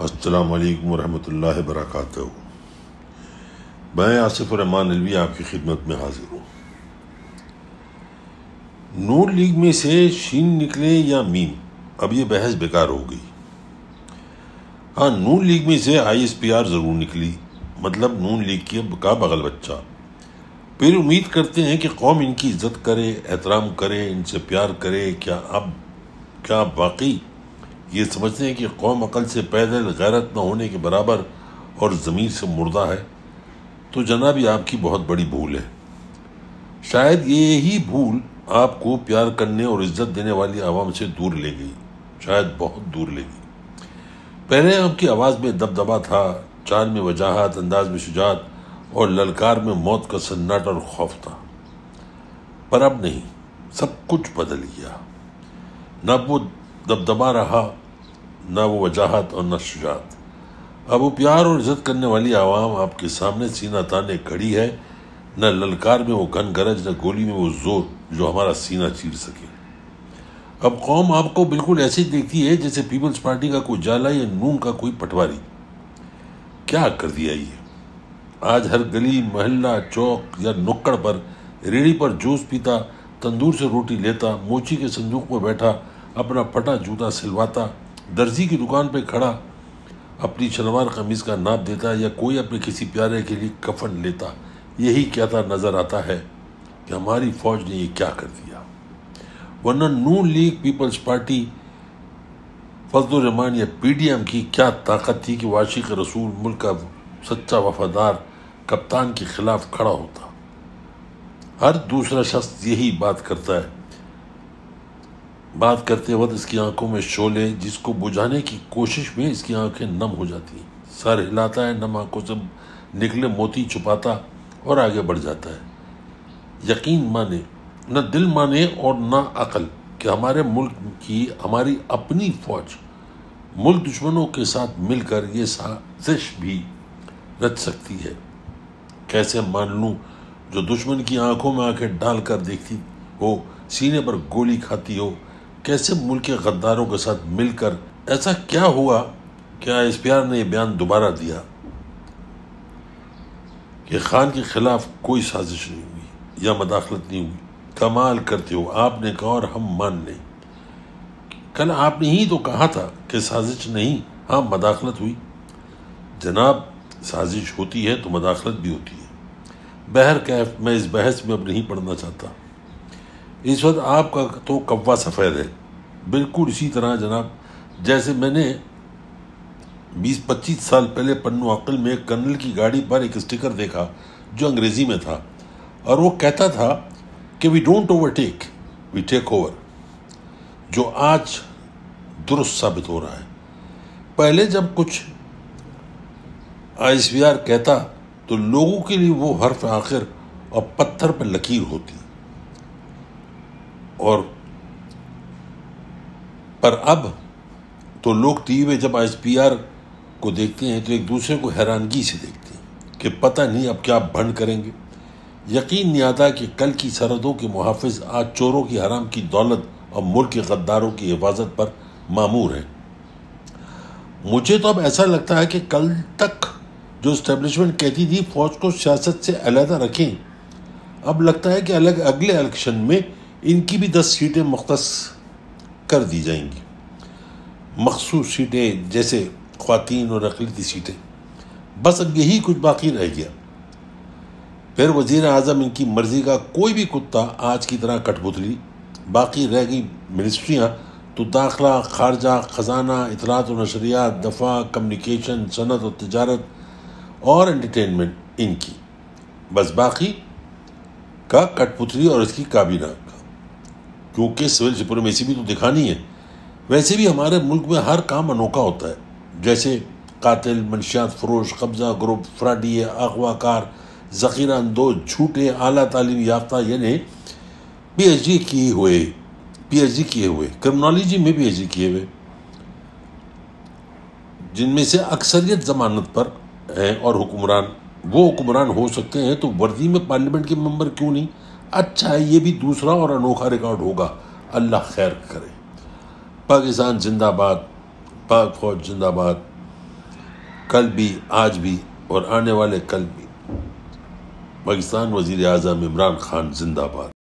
अस्सलाम वालेकुम वरहमतुल्लाहि वबरकातुहू। मैं आसिफ रहमान अलवी आपकी खिदमत में हाजिर हूँ। नून लीग में से शीन निकले या मीम? अब ये बहस बेकार हो गई। हाँ नून लीग में से आईएसपीआर ज़रूर निकली। मतलब नून लीग की अब का बगल बच्चा। फिर उम्मीद करते हैं कि कौम इनकी इज़्ज़त करे, एहतराम करे, इनसे प्यार करे। क्या अब क्या वाकई ये समझते हैं कि कौम अकल से पैदल गैरत न होने के बराबर और ज़मीर से मुर्दा है। तो जनाब, ये आपकी बहुत बड़ी भूल है। शायद ये ही भूल आपको प्यार करने और इज़्ज़त देने वाली आवाम से दूर ले गई। शायद बहुत दूर ले गई। पहले आपकी आवाज़ में दबदबा था, चाल में वजाहत, अंदाज में शुजात और ललकार में मौत का सन्नाटा और खौफ था। पर अब नहीं, सब कुछ बदल गया। न वो दबदबा रहा, न वो वजाहत और न शुजात। अब वो प्यार और इज़्ज़त करने वाली आवाम आपके सामने सीना ताने खड़ी है, न ललकार में वो घन गरज, न गोली में वो ज़ोर जो हमारा सीना चीर सके। अब कौम आपको बिल्कुल ऐसे देखती है जैसे पीपल्स पार्टी का कोई जाला या नून का कोई पटवारी। क्या कर दिया ये? आज हर गली, मोहल्ला, चौक या नुक्कड़ पर रेड़ी पर जूस पीता, तंदूर से रोटी लेता, मोची के संदूक में बैठा अपना फटा जूता सिलवाता, दर्जी की दुकान पर खड़ा, अपनी शलवार कमीज का नाप देता या कोई अपने किसी प्यारे के लिए कफन लेता, यही कहता नज़र आता है कि हमारी फौज ने ये क्या कर दिया। वरना Noon League Peoples Party Fazal Rahman या पीडीएम की क्या ताकत थी कि वाशिक रसूल मुल्क का सच्चा वफादार कप्तान के खिलाफ खड़ा होता। हर दूसरा शख्स यही बात करता है बात करते वक्त इसकी आँखों में शोले, जिसको बुझाने की कोशिश में इसकी आँखें नम हो जाती हैं। सर हिलाता है, नम आँखों से निकले मोती छुपाता और आगे बढ़ जाता है। यकीन माने, न दिल माने और न अकल कि हमारे मुल्क की, हमारी अपनी फौज, मुल्क दुश्मनों के साथ मिलकर ये साजिश भी रच सकती है। कैसे मान लूँ, जो दुश्मन की आँखों में आँखें डालकर देखती हो, सीने पर गोली खाती हो कैसे मुल्क के गद्दारों के साथ मिलकर ऐसा क्या हुआ? क्या एस पी आर ने यह बयान दोबारा दिया कि खान के खिलाफ कोई साजिश नहीं हुई या मदाखलत नहीं हुई? कमाल करते हो, आपने कहा और हम मान लें कल आपने ही तो कहा था कि साजिश नहीं हाँ मदाखलत हुई। जनाब, साजिश होती है तो मदाखलत भी होती है। बहर कैफ मैं इस बहस में अब नहीं पढ़ना चाहता। इस वक्त आपका तो कब्वा सफ़ेद है। बिल्कुल इसी तरह जनाब, जैसे मैंने 20-25 साल पहले पन्नू अकल में कर्नल की गाड़ी पर एक स्टिकर देखा, जो अंग्रेज़ी में था। और वो कहता था कि we don't overtake we take over जो आज दुरुस्त साबित हो रहा है। पहले जब कुछ आई कहता तो लोगों के लिए वो हर्फ आखिर और पत्थर पर लकीर होती। और पर अब तो लोग टीवी में जब एस पी आर को देखते हैं तो एक दूसरे को हैरानगी से देखते हैं कि पता नहीं अब क्या भंड करेंगे। यकीन नहीं आता कि कल की सरहदों के मुहाफ़ आज चोरों की हराम की दौलत और मुल्क के गद्दारों की हिफाजत पर मामूर है। मुझे तो अब ऐसा लगता है कि कल तक जो इस्टेब्लिशमेंट कहती थी, फौज को सियासत से अलहदा रखें। अब लगता है कि अलग अगले इलेक्शन में इनकी भी दस सीटें मुख्त कर दी जाएँगी। मखसूस सीटें जैसे ख़वातीन और अकलीती सीटें। बस अब यही कुछ बाकी रह गया। फिर वज़ीर अजम इनकी मर्ज़ी का कोई भी कुत्ता आज की तरह कठपुतली, बाकी रह गई मिनिस्ट्रियाँ तो दाखिला, खारजा, ख़जाना, इतलात और नशरियात दफ़ा, कम्युनिकेशन सनत और तजारत और एंटरटेनमेंट इनकी। बस बाकी का कठपुतली और इसकी काबीना। क्योंकि सिविल सुप्रीमेसी भी तो दिखानी है। वैसे भी हमारे मुल्क में हर काम अनोखा होता है। जैसे कातिल, मनशियात, फरोश, कब्जा, ग्रुप फ्राडी अगवाकार ज़ख़ीरा अंदोज झूठे अली तालीम याफ्ता, यानी पी एच डी किए हुए पी एच डी किए हुए, क्रिमिनोलॉजी में पी एच डी किए हुए। जिनमें से अक्सरियत जमानत पर हैं और हुक्मरान, वो हुक्मरान हो सकते हैं तो वर्दी में पार्लियामेंट के मेंबर क्यों नहीं? अच्छा है, ये भी दूसरा और अनोखा रिकॉर्ड होगा। अल्लाह खैर करे। पाकिस्तान जिंदाबाद, पाक फौज जिंदाबाद। कल भी, आज भी और आने वाले कल भी। पाकिस्तान वज़ीर अजम इमरान खान जिंदाबाद।